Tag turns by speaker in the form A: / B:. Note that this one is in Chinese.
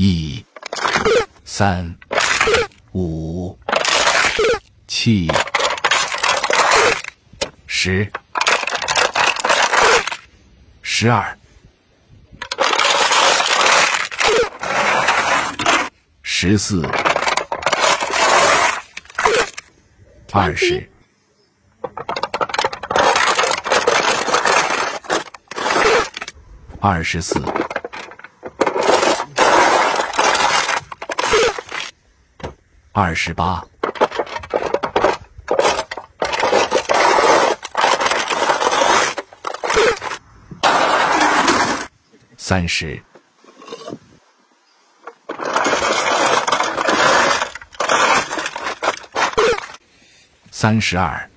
A: 一、三、五、七、十、十二、十四、二十、二十四。二十八，三十，三十二，